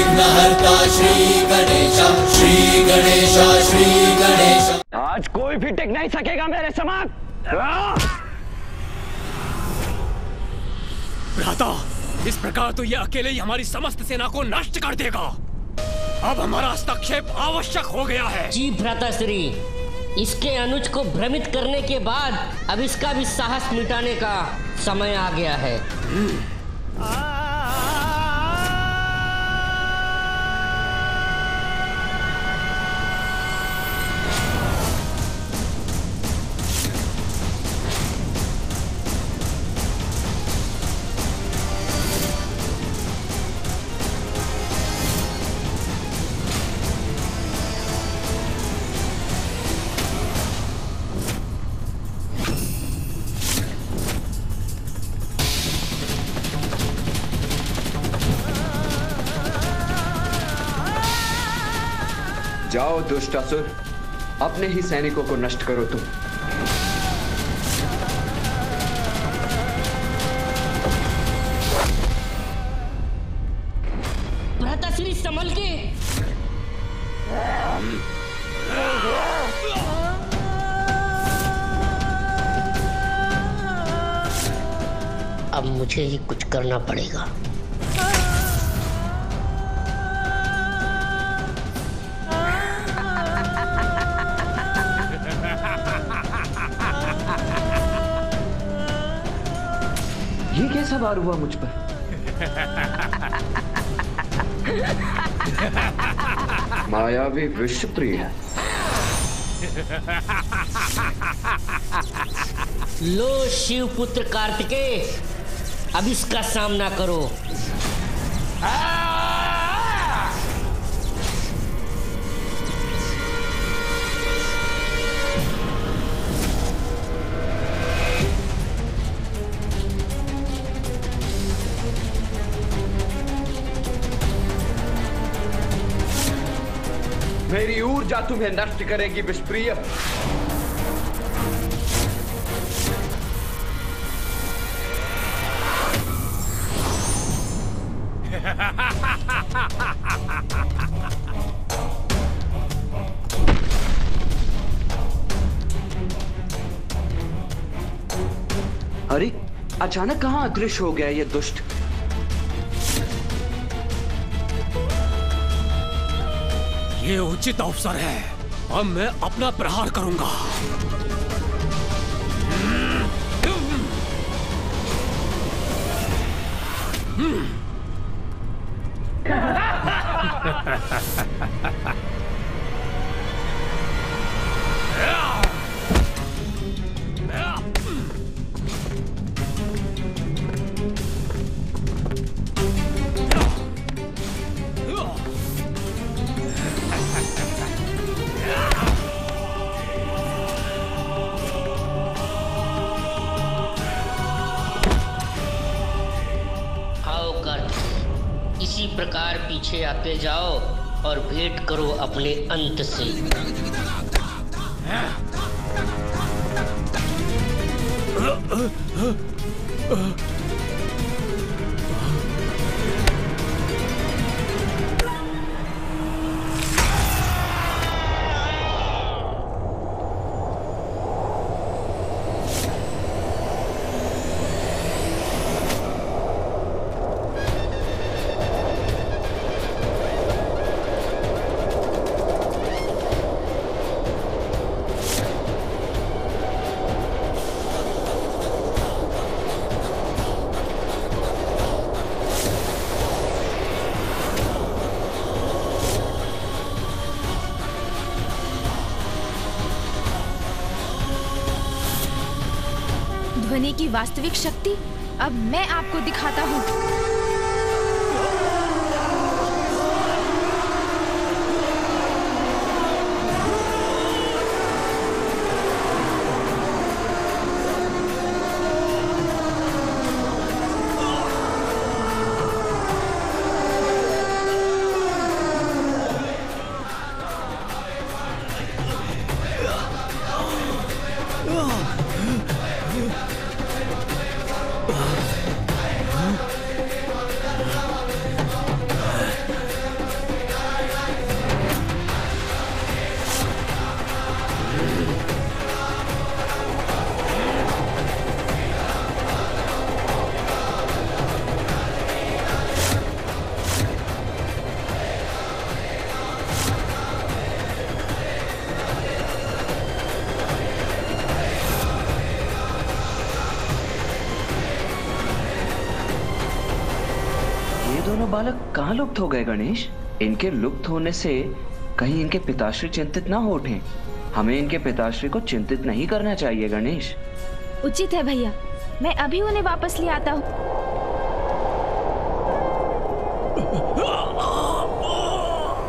विघ्नहर्ता श्री गणेश श्री गणेश श्री गणेश आज कोई भी टिक नहीं सकेगा मेरे समान भ्राता इस प्रकार तो ये अकेले ही हमारी समस्त सेना को नष्ट कर देगा अब हमारा हस्तक्षेप आवश्यक हो गया है जी भ्राता श्री इसके अनुज को भ्रमित करने के बाद अब इसका भी साहस मिटाने का समय आ गया है जाओ दुष्ट असुर। अपने ही सैनिकों को नष्ट करो तुम। भ्राताश्री संभल के। अब मुझे ही कुछ करना पड़ेगा। वार हुआ मुझ पर। माया भी मायावी विश्वप्रिय लो शिव पुत्र कार्तिकेय अब इसका सामना करो। ऊर्जा तुम्हें नष्ट करेगी विषप्रिय। अरे अचानक कहाँ अदृश्य हो गया ये दुष्ट? ये उचित अवसर है। अब मैं अपना प्रहार करूँगा। आओ की वास्तविक शक्ति। अब मैं आपको दिखाता हूँ। लुप्त हो गए गणेश। इनके लुप्त होने से कहीं इनके पिताश्री चिंतित ना हो उठे। हमें इनके पिताश्री को चिंतित नहीं करना चाहिए गणेश। उचित है भैया। मैं अभी उन्हें वापस ले आता हूँ।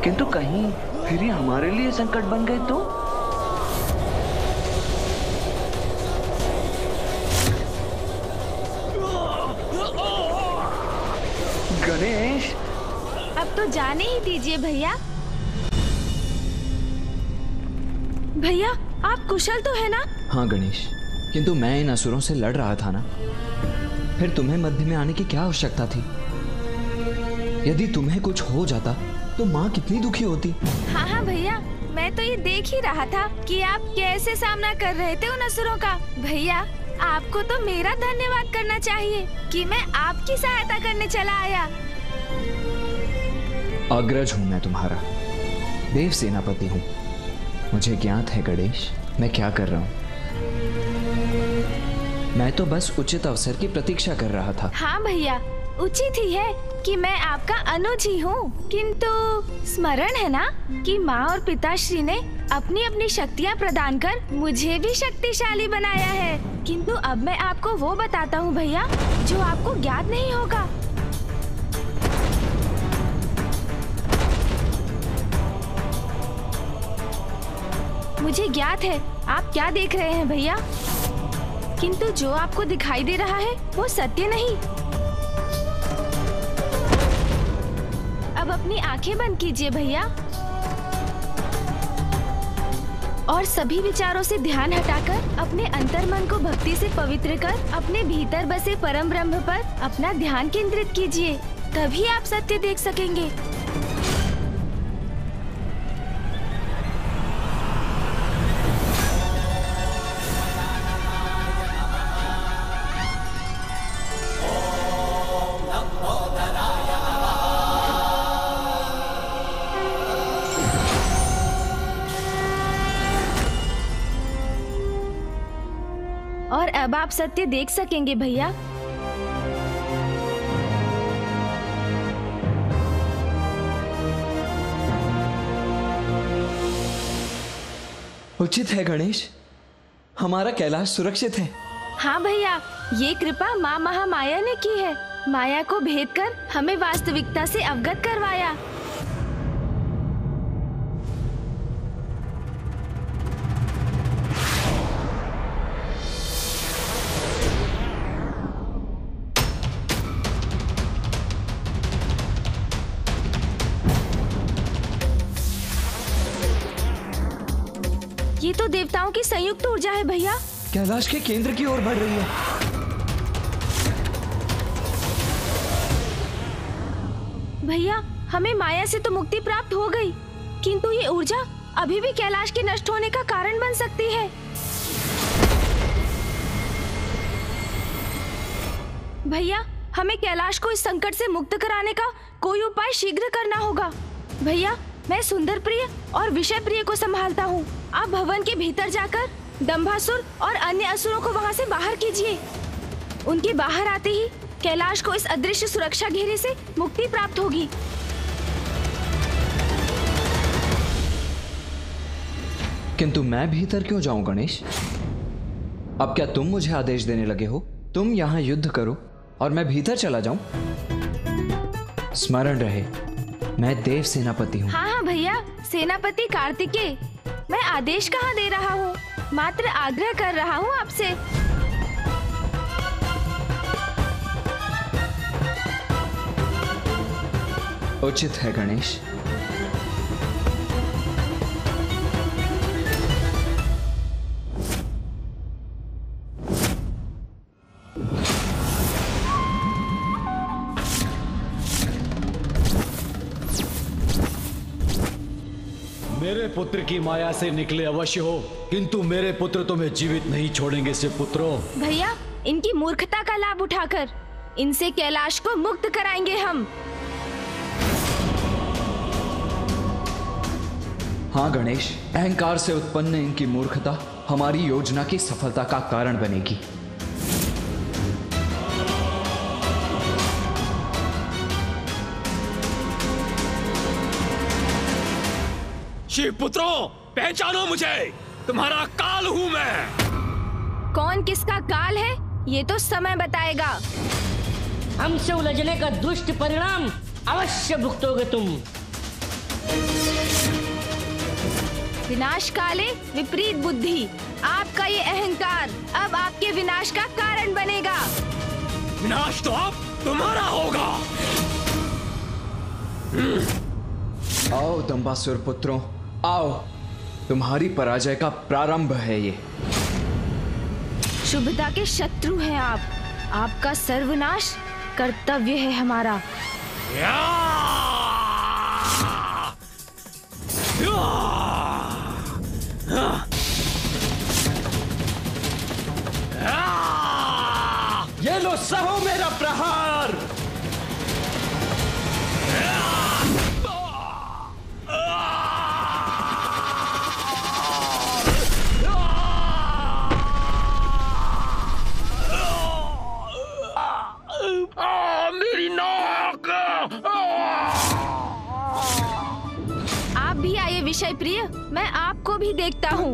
किंतु कहीं फिर ये हमारे लिए संकट बन गए तो? तो जाने ही दीजिए भैया। भैया आप कुशल तो है ना? हाँ गणेश किंतु मैं इन असुरों से लड़ रहा था ना। फिर तुम्हें मध्य में आने की क्या आवश्यकता थी? यदि तुम्हें कुछ हो जाता तो माँ कितनी दुखी होती। हाँ हाँ भैया मैं तो ये देख ही रहा था कि आप कैसे सामना कर रहे थे उन असुरों का। भैया आपको तो मेरा धन्यवाद करना चाहिए कि मैं आपकी सहायता करने चला आया। अग्रज हूँ मैं तुम्हारा। देव सेनापति हूँ। मुझे ज्ञात है गणेश, मैं क्या कर रहा हूँ? मैं तो बस उचित अवसर की प्रतीक्षा कर रहा था। हाँ भैया, उचित ही है कि मैं आपका अनुज ही। हूँ किंतु स्मरण है ना कि माँ और पिताश्री ने अपनी अपनी शक्तियाँ प्रदान कर मुझे भी शक्तिशाली बनाया है। किंतु अब मैं आपको वो बताता हूँ भैया, जो आपको ज्ञात नहीं होगा। मुझे ज्ञात है। आप क्या देख रहे हैं भैया? किंतु जो आपको दिखाई दे रहा है, वो सत्य नहीं। अब अपनी आँखें बंद कीजिए भैया। और सभी विचारों से ध्यान हटाकर, अपने अंतर मन को भक्ति से पवित्र कर, अपने भीतर बसे परम ब्रह्म पर अपना ध्यान केंद्रित कीजिए। तभी आप सत्य देख सकेंगे। अब आप सत्य देख सकेंगे भैया। उचित है गणेश। हमारा कैलाश सुरक्षित है। हाँ भैया ये कृपा माँ महामाया ने की है। माया को भेद कर हमें वास्तविकता से अवगत करवाया। ऊर्जा है भैया? कैलाश के केंद्र की ओर बढ़ रही है। भैया हमें माया से तो मुक्ति प्राप्त हो गई। किंतु ये ऊर्जा अभी भी कैलाश के नष्ट होने का कारण बन सकती है। भैया हमें कैलाश को इस संकट से मुक्त कराने का कोई उपाय शीघ्र करना होगा। भैया मैं सुंदर प्रिय और विषय प्रिय को संभालता हूँ। आप भवन के भीतर जाकर दंभासुर और अन्य असुरों को वहाँ से बाहर कीजिए। उनके बाहर आते ही कैलाश को इस अदृश्य सुरक्षा घेरे से मुक्ति प्राप्त होगी। किंतु मैं भीतर क्यों जाऊँ गणेश? अब क्या तुम मुझे आदेश देने लगे हो? तुम यहाँ युद्ध करो और मैं भीतर चला जाऊँ? स्मरण रहे मैं देव सेनापति हूँ। हाँ हाँ भैया सेनापति कार्तिकेय। मैं आदेश कहाँ दे रहा हूँ? मात्र आग्रह कर रहा हूँ आपसे। उचित है गणेश। पुत्र की माया से निकले अवश्य हो। किंतु मेरे पुत्र तुम्हें जीवित नहीं छोड़ेंगे से पुत्रों। भैया इनकी मूर्खता का लाभ उठाकर इनसे कैलाश को मुक्त कराएँगे हम। हाँ गणेश अहंकार से उत्पन्न इनकी मूर्खता हमारी योजना की सफलता का कारण बनेगी। शिव पुत्रों पहचानो मुझे। तुम्हारा काल हूँ मैं। कौन किसका काल है? ये तो समय बताएगा। हमसे उलझने का दुष्ट परिणाम अवश्य भुगतोगे तुम। विनाश काले विपरीत बुद्धि। आपका ये अहंकार अब आपके विनाश का कारण बनेगा। विनाश तो अब तुम्हारा होगा। आओ दम्बासुर पुत्रों आओ तुम्हारी पराजय का प्रारंभ है ये शुभता के शत्रु हैं आप आपका सर्वनाश कर्तव्य है हमारा या! या! या! ये लो सहो मेरा प्रहार भी प्रिय मैं आपको भी देखता हूँ।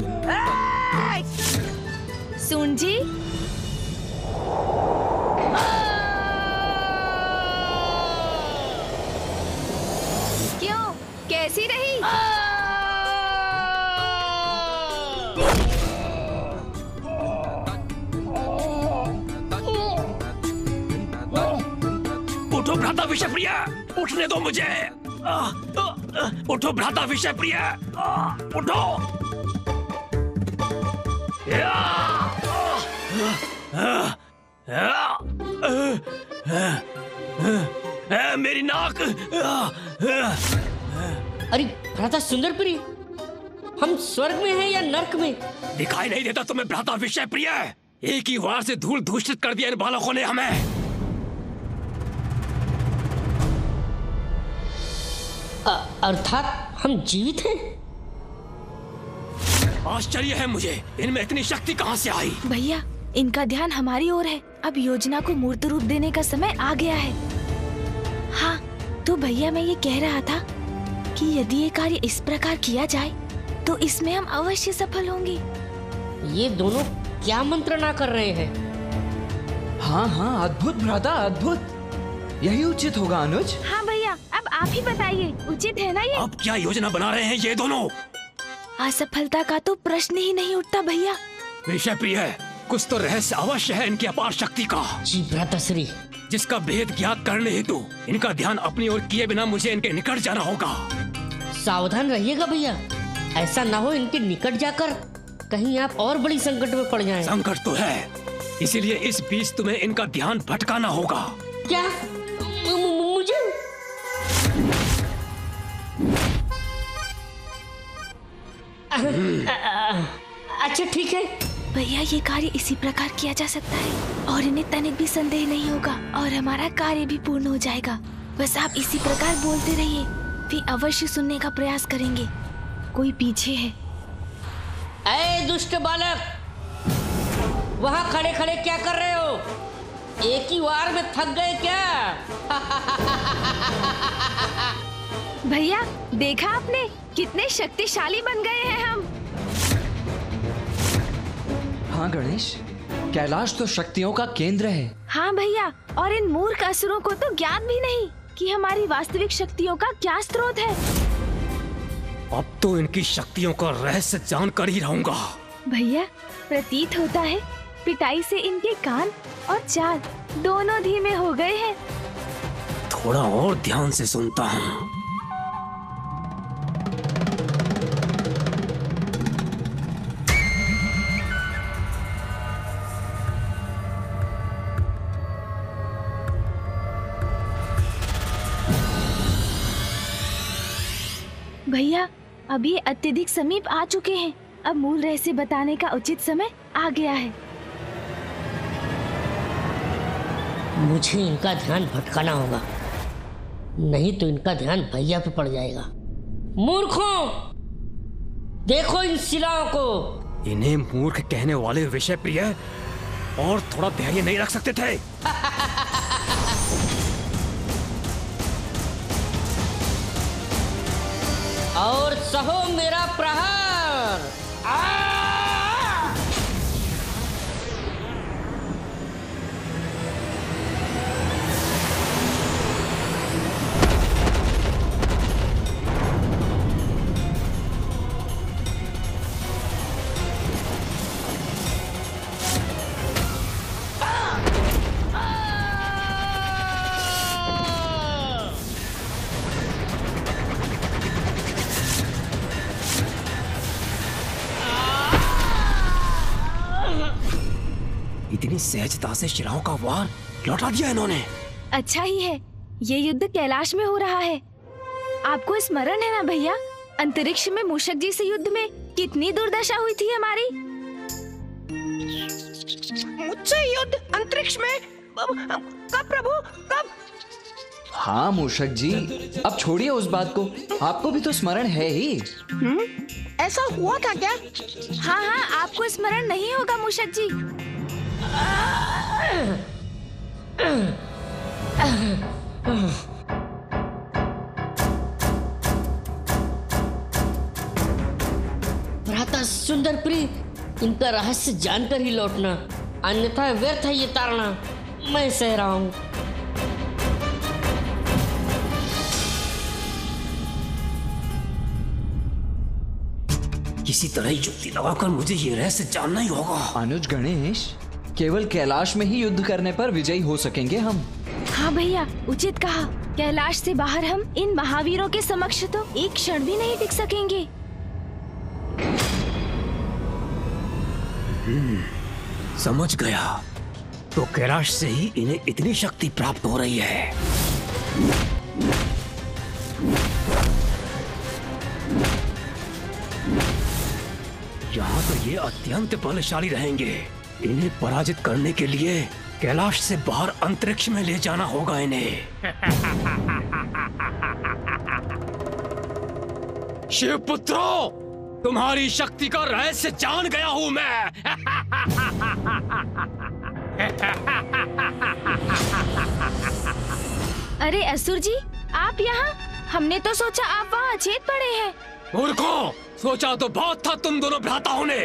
सुन जी। क्यों? कैसी रही? उठो भ्राता विषय प्रिय उठने दो मुझे। आ, उठो भ्राता विषय प्रिय। उठो। मेरी नाक। अरे भ्राता सुंदर प्रिय हम स्वर्ग में हैं या नर्क में? दिखाई नहीं देता तुम्हें भ्राता विषय प्रिय। एक ही वार से धूल दूषित कर दिया इन बालकों ने हमें। अर्थात हम जीवित हैं। आश्चर्य है मुझे इनमें इतनी शक्ति कहाँ से आई? भैया इनका ध्यान हमारी ओर है। अब योजना को मूर्त रूप देने का समय आ गया है। हाँ तो भैया मैं ये कह रहा था कि यदि ये कार्य इस प्रकार किया जाए तो इसमें हम अवश्य सफल होंगे। ये दोनों क्या मंत्रणा कर रहे हैं? हाँ हाँ अद्भुत भ्राता अद्भुत। यही उचित होगा अनुज। हाँ भैया। अब आप ही बताइए उचित है ना ये? अब क्या योजना बना रहे हैं ये दोनों? असफलता का तो प्रश्न ही नहीं उठता भैया। विषय प्रिय कुछ तो रहस्य अवश्य है इनकी अपार शक्ति का। जी भ्राता श्री जिसका भेद ज्ञात करने हेतु इनका ध्यान अपनी ओर किए बिना मुझे इनके निकट जाना होगा। सावधान रहिएगा भैया। ऐसा ना हो इनके निकट जाकर कहीं आप और बड़ी संकट में पड़ जाएँ। संकट तो है। इसीलिए इस बीच तुम्हें इनका ध्यान भटकाना होगा। क्या? भैया ये कार्य इसी प्रकार किया जा सकता है। और इन्हें तनिक भी संदेह नहीं होगा और हमारा कार्य भी पूर्ण हो जाएगा। बस आप इसी प्रकार बोलते रहिए वे अवश्य सुनने का प्रयास करेंगे। कोई पीछे है। अरे दुष्ट बालक! वहाँ खड़े खड़े क्या कर रहे हो? एक ही वार में थक गए क्या? भैया देखा आपने? कितने शक्तिशाली बन गए हैं हम। हाँ गणेश। कैलाश तो शक्तियों का केंद्र है। हाँ भैया और इन मूर्ख असुरों को तो ज्ञान भी नहीं कि हमारी वास्तविक शक्तियों का क्या स्रोत है। अब तो इनकी शक्तियों का रहस्य जान कर ही रहूँगा। भैया प्रतीत होता है पिटाई से इनके कान और चाल दोनों धीमे हो गए हैं। थोड़ा और ध्यान से सुनता हूँ। ये अत्यधिक समीप आ चुके हैं। अब मूल रहस्य बताने का उचित समय आ गया है। मुझे इनका ध्यान भटकाना होगा। नहीं तो इनका ध्यान भैया पे पड़ जाएगा। मूर्खों! देखो इन शिलाओं को। इन्हें मूर्ख कहने वाले विषय प्रिय और थोड़ा धैर्य नहीं रख सकते थे। और सहो मेरा प्रहार आ! से शिराओं का वार लौटा दिया इन्होंने। अच्छा ही है। ये युद्ध कैलाश में हो रहा है। आपको स्मरण है ना भैया? अंतरिक्ष में मूषक जी से युद्ध में कितनी दुर्दशा हुई थी हमारी? मुझसे युद्ध अंतरिक्ष में? कब प्रभु कब? हाँ मूषक जी अब छोड़िए उस बात को। आपको भी तो स्मरण है ही। ऐसा हुआ था क्या? हाँ हाँ आपको स्मरण नहीं होगा मूषक जी। भ्राता सुंदर प्रिय इनका रहस्य जानकर ही लौटना। अन्यथा व्यर्थ है ये ताड़ना मैं सह रहा हूँ। किसी तरह ही युक्ति लगाकर मुझे ये रहस्य जानना ही होगा। अनुज गणेश? केवल कैलाश में ही युद्ध करने पर विजयी हो सकेंगे हम। हाँ भैया उचित कहा। कैलाश से बाहर हम इन महावीरों के समक्ष तो एक क्षण भी नहीं टिक सकेंगे। समझ गया। तो कैलाश से ही इन्हें इतनी शक्ति प्राप्त हो रही है। यहाँ तो ये अत्यंत बलशाली रहेंगे। इन्हें पराजित करने के लिए कैलाश से बाहर अंतरिक्ष में ले जाना होगा इन्हें। शिव पुत्रो तुम्हारी शक्ति का रहस्य जान गया हूँ मैं। अरे असुर जी आप यहाँ? हमने तो सोचा आप वहाँ अचेत पड़े हैं। मूर्खों सोचा तो बहुत था तुम दोनों भ्राताओं ने।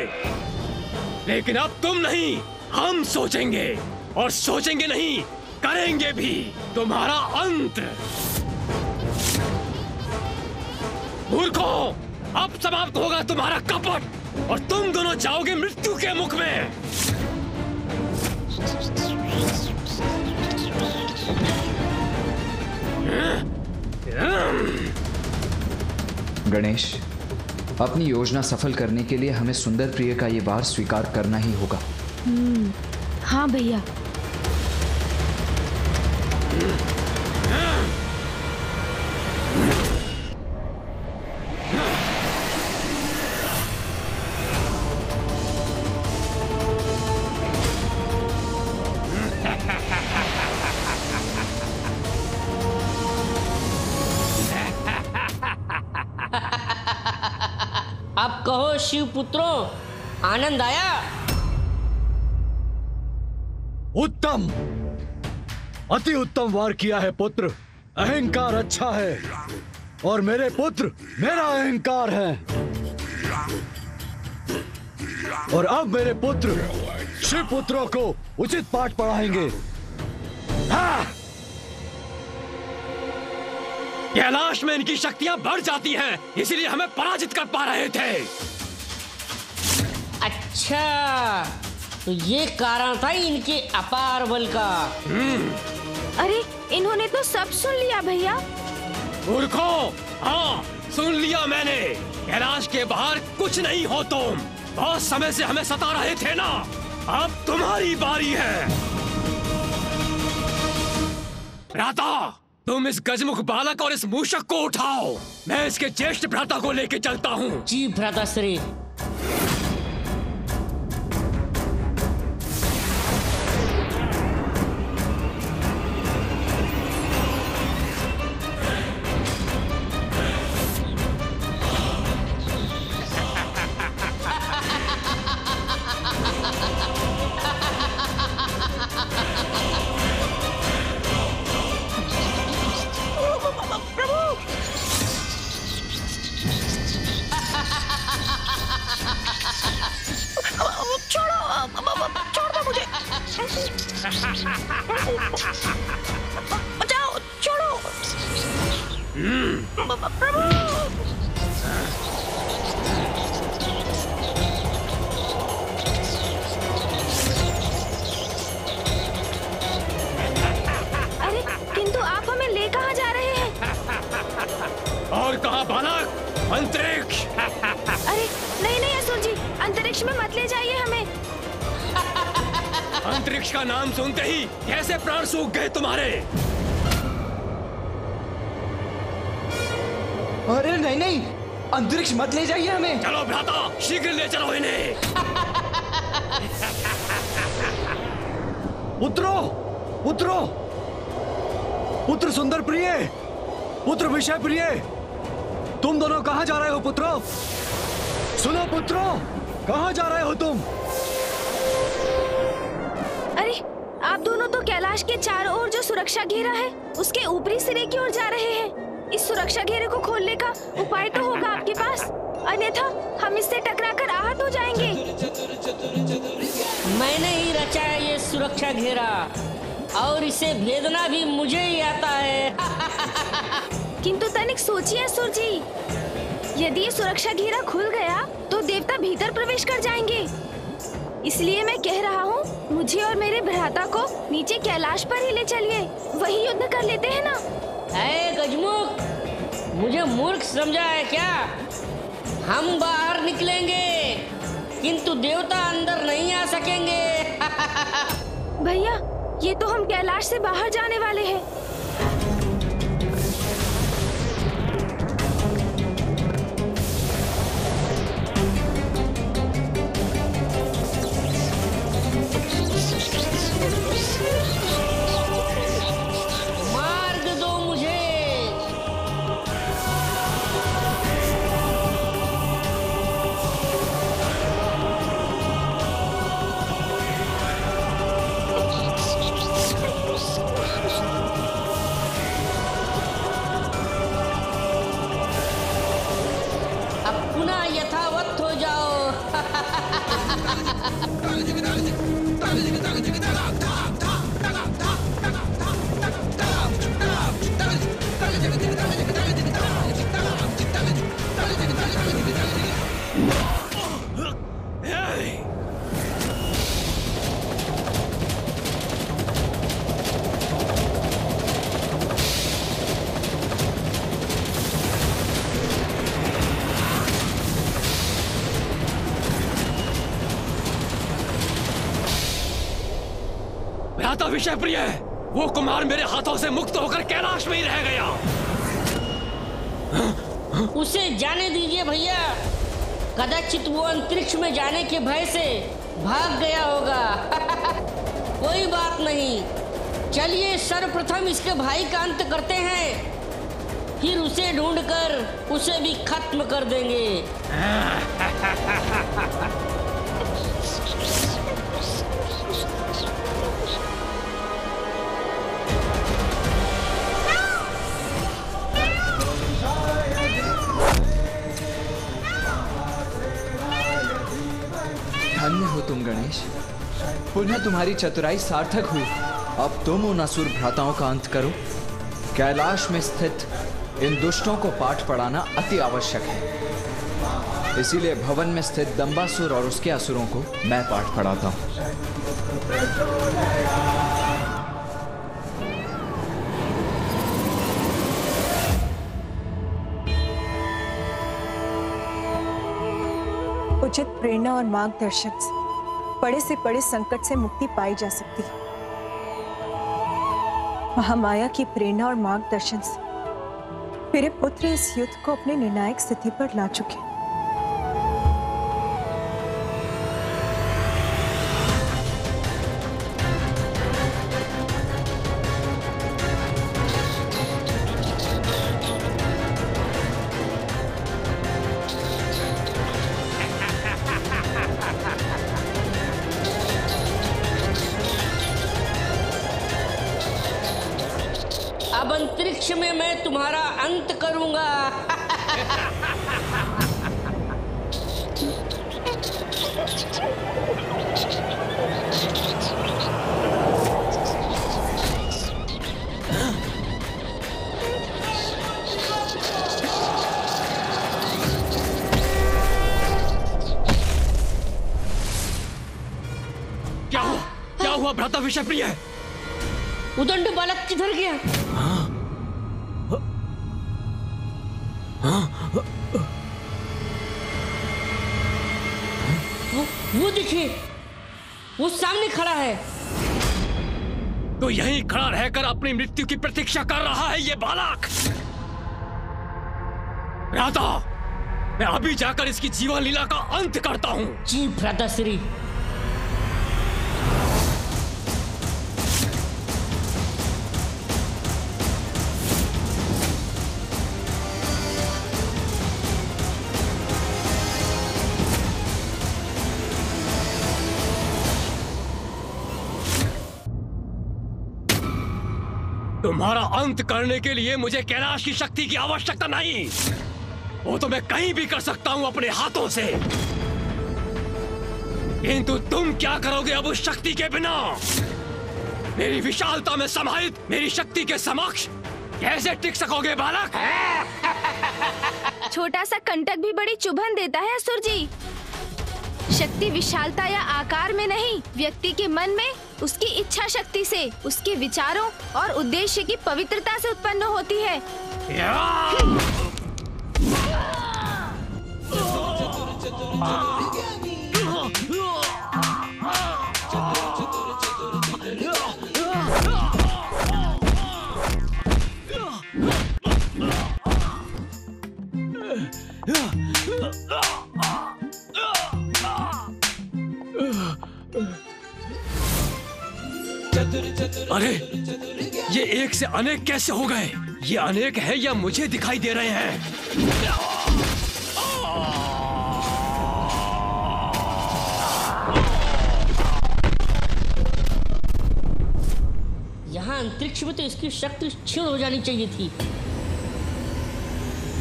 लेकिन अब तुम नहीं, हम सोचेंगे और सोचेंगे नहीं, करेंगे भी। तुम्हारा अंत। मूर्खों, अब समाप्त होगा तुम्हारा कपट और तुम दोनों जाओगे मृत्यु के मुख में। गणेश अपनी योजना सफल करने के लिए हमें सुंदर प्रिय का ये वार स्वीकार करना ही होगा। हाँ भैया। शिव पुत्रों आनंद आया। उत्तम। अति उत्तम वार किया है पुत्र। अहंकार अच्छा है। और मेरे पुत्र मेरा अहंकार है। और अब मेरे पुत्र शिव पुत्रों को उचित पाठ पढ़ाएँगे। हाँ! कैलाश में इनकी शक्तियाँ बढ़ जाती हैं, इसीलिए हमें पराजित कर पा रहे थे। अच्छा तो ये कारण था इनके अपार बल का। अरे इन्होंने तो सब सुन लिया भैया। मूर्खो हाँ सुन लिया मैंने। कैलाश के बाहर कुछ नहीं हो तुम। बहुत समय से हमें सता रहे थे ना। अब तुम्हारी बारी है। भ्राता तुम इस गजमुख बालक और इस मूषक को उठाओ। मैं इसके ज्येष्ठ भ्राता को लेके चलता हूँ। जी भ्राता श्री। मत ले जाइए हमें। चलो भ्राता शीघ्र ले चलो इन्हें। पुत्रो पुत्रो। पुत्र सुंदर प्रिय पुत्र विषय प्रिय तुम दोनों कहाँ जा रहे हो पुत्रो? सुनो पुत्रो कहाँ जा रहे हो तुम? अरे आप दोनों तो कैलाश के चारों ओर जो सुरक्षा घेरा है उसके ऊपरी सिरे की ओर जा रहे हैं। इस सुरक्षा घेरे को खोलने का उपाय तो होगा आपके पास। अन्यथा हम इससे टकराकर आहत हो जाएँगे। मैंने ही रचा है ये सुरक्षा घेरा और इसे भेदना भी मुझे ही आता है। किंतु तनिक सोचिए असुर जी यदि ये सुरक्षा घेरा खुल गया तो देवता भीतर प्रवेश कर जाएँगे। इसलिए मैं कह रहा हूँ मुझे और मेरे भ्राता को नीचे कैलाश पर ही ले चलिए। वही युद्ध कर लेते हैं ना? ऐ गजमुख? मुझे मूर्ख समझा है क्या? हम बाहर निकलेंगे, किंतु देवता अंदर नहीं आ सकेंगे। भैया, ये तो हम कैलाश से बाहर जाने वाले हैं। विषय प्रिय है। वो कुमार मेरे हाथों से मुक्त होकर कैलाश में ही रह गया। उसे जाने दीजिए भैया। कदाचित वो अंतरिक्ष में जाने के भय से भाग गया होगा। कोई बात नहीं। चलिए सर्वप्रथम इसके भाई का अंत करते हैं। फिर उसे ढूंढकर उसे भी खत्म कर देंगे। धन्य हो तुम, गणेश। पुनः तुम्हारी चतुराई सार्थक हुई। अब तुम उन असुर भ्राताओं का अंत करो। कैलाश में स्थित इन दुष्टों को पाठ पढ़ाना अति आवश्यक है। इसीलिए भवन में स्थित दम्बासुर और उसके असुरों को मैं पाठ पढ़ाता हूँ। प्रेरणा और मार्गदर्शक से बड़े से बड़े संकट से मुक्ति पाई जा सकती है। महामाया की प्रेरणा और मार्गदर्शन से मेरे पुत्र इस युद्ध को अपने निर्णायक स्थिति पर ला चुके। हैं तुम्हारा अंत करूँगा। क्या हुआ? क्या हुआ? भ्राता विषय प्रिय उदंड बालक किधर गया? यहीं खड़ा रहकर अपनी मृत्यु की प्रतीक्षा कर रहा है ये बालक। राधा, मैं अभी जाकर इसकी जीवन लीला का अंत करता हूँ। जी भ्राताश्री तुम्हारा अंत करने के लिए मुझे कैलाश की शक्ति की आवश्यकता नहीं। वो तो मैं कहीं भी कर सकता हूँ अपने हाथों से। किंतु तुम क्या करोगे अब उस शक्ति के बिना? मेरी विशालता में समाहित, मेरी शक्ति के समक्ष कैसे टिक सकोगे बालक? छोटा सा कंटक भी बड़ी चुभन देता है असुर जी शक्ति विशालता या आकार में नहीं, व्यक्ति के मन में उसकी इच्छा शक्ति से उसके विचारों और उद्देश्य की पवित्रता से उत्पन्न होती है। अरे ये एक से अनेक कैसे हो गए? ये अनेक है या मुझे दिखाई दे रहे हैं? यहाँ अंतरिक्ष में तो इसकी शक्ति क्षीण हो जानी चाहिए थी।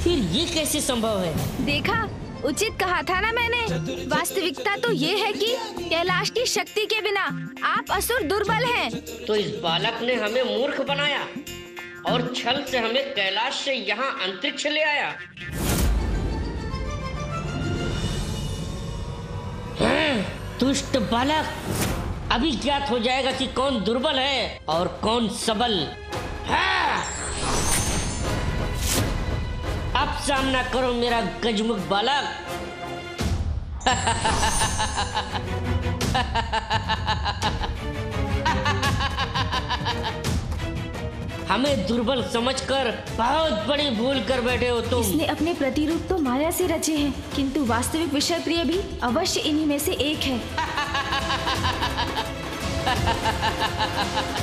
फिर ये कैसे संभव है? देखा? उचित कहा था ना मैंने। वास्तविकता तो ये है कि कैलाश की शक्ति के बिना आप असुर दुर्बल हैं। तो इस बालक ने हमें मूर्ख बनाया और छल से हमें कैलाश से यहाँ अंतरिक्ष ले आया। हैं, दुष्ट बालक अभी ज्ञात हो जाएगा कि कौन दुर्बल है और कौन सबल। सामना करो मेरा गजमुख बालक हमें दुर्बल समझकर बहुत बड़ी भूल कर बैठे हो तुम। इसने अपने प्रतिरूप तो माया से रचे हैं किंतु वास्तविक विषय प्रिय भी अवश्य इन्हीं में से एक है।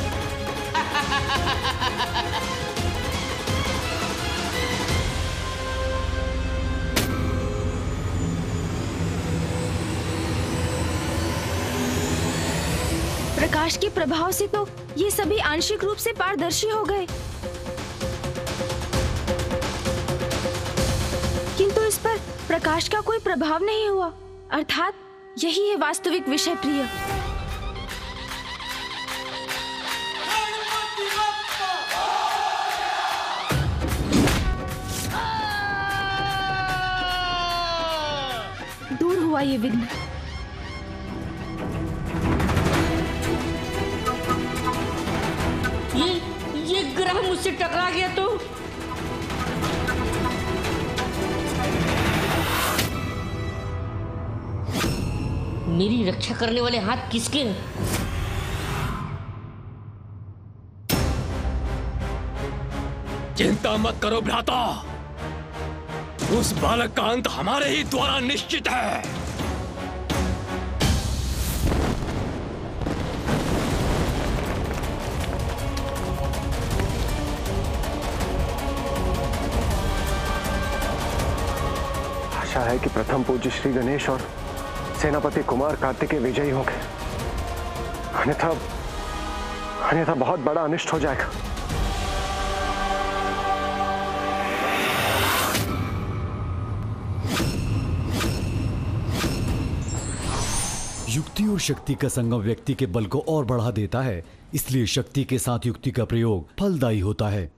प्रकाश के प्रभाव से तो ये सभी आंशिक रूप से पारदर्शी हो गए। किंतु इस पर प्रकाश का कोई प्रभाव नहीं हुआ। अर्थात यही है वास्तविक विषय प्रिय। दूर हुआ ये विघ्न। मुझसे टकरा गया तू? मेरी रक्षा करने वाले हाथ किसके हैं? चिंता मत करो, भ्राता। उस बालक का अंत हमारे ही द्वारा निश्चित है। है कि प्रथम पूज्य श्री गणेश और सेनापति कुमार कार्तिकेय विजयी होंगे। अन्यथा अन्यथा बहुत बड़ा अनिष्ट हो जाएगा। युक्ति और शक्ति का संगम व्यक्ति के बल को और बढ़ा देता है, इसलिए शक्ति के साथ युक्ति का प्रयोग फलदायी होता है।